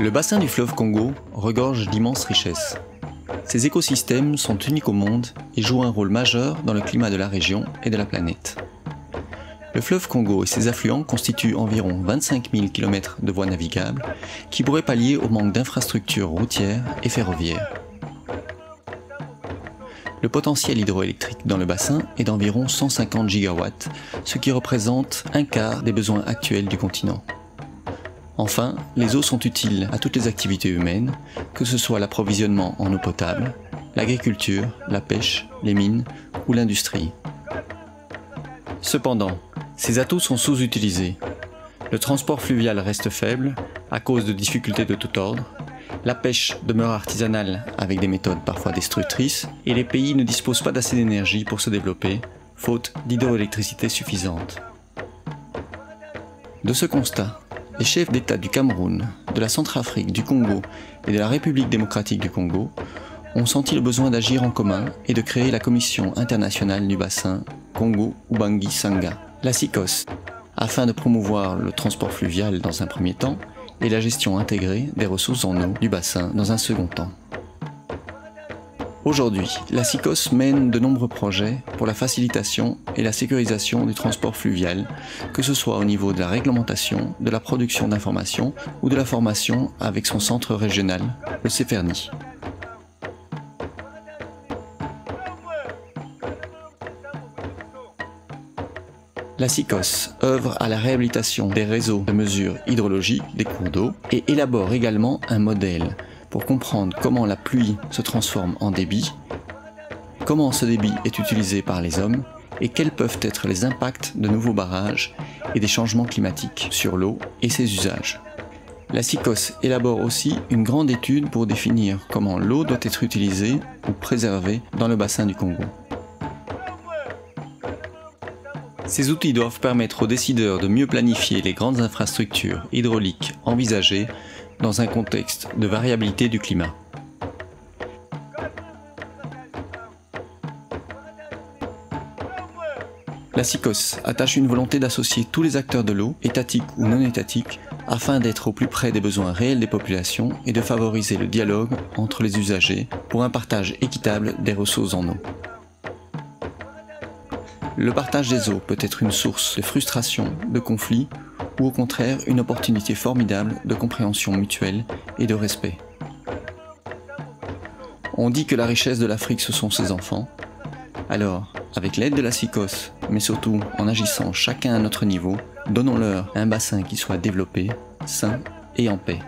Le bassin du fleuve Congo regorge d'immenses richesses. Ces écosystèmes sont uniques au monde et jouent un rôle majeur dans le climat de la région et de la planète. Le fleuve Congo et ses affluents constituent environ 25 000 km de voies navigables qui pourraient pallier au manque d'infrastructures routières et ferroviaires. Le potentiel hydroélectrique dans le bassin est d'environ 150 gigawatts, ce qui représente un quart des besoins actuels du continent. Enfin, les eaux sont utiles à toutes les activités humaines, que ce soit l'approvisionnement en eau potable, l'agriculture, la pêche, les mines ou l'industrie. Cependant, ces atouts sont sous-utilisés. Le transport fluvial reste faible à cause de difficultés de tout ordre, la pêche demeure artisanale avec des méthodes parfois destructrices et les pays ne disposent pas d'assez d'énergie pour se développer, faute d'hydroélectricité suffisante. De ce constat, les chefs d'État du Cameroun, de la Centrafrique, du Congo et de la République démocratique du Congo ont senti le besoin d'agir en commun et de créer la Commission internationale du bassin Congo-Ubangi-Sanga, la CICOS, afin de promouvoir le transport fluvial dans un premier temps et la gestion intégrée des ressources en eau du bassin dans un second temps. Aujourd'hui, la SICOS mène de nombreux projets pour la facilitation et la sécurisation du transport fluvial, que ce soit au niveau de la réglementation, de la production d'informations ou de la formation avec son centre régional, le CEFERNI. La SICOS œuvre à la réhabilitation des réseaux de mesure hydrologique des cours d'eau et élabore également un modèle pour comprendre comment la pluie se transforme en débit, comment ce débit est utilisé par les hommes et quels peuvent être les impacts de nouveaux barrages et des changements climatiques sur l'eau et ses usages. La SICOS élabore aussi une grande étude pour définir comment l'eau doit être utilisée ou préservée dans le bassin du Congo. Ces outils doivent permettre aux décideurs de mieux planifier les grandes infrastructures hydrauliques envisagées dans un contexte de variabilité du climat. La SICOS attache une volonté d'associer tous les acteurs de l'eau, étatiques ou non étatiques, afin d'être au plus près des besoins réels des populations et de favoriser le dialogue entre les usagers pour un partage équitable des ressources en eau. Le partage des eaux peut être une source de frustration, de conflit ou au contraire une opportunité formidable de compréhension mutuelle et de respect. On dit que la richesse de l'Afrique ce sont ses enfants. Alors, avec l'aide de la SICOS, mais surtout en agissant chacun à notre niveau, donnons-leur un bassin qui soit développé, sain et en paix.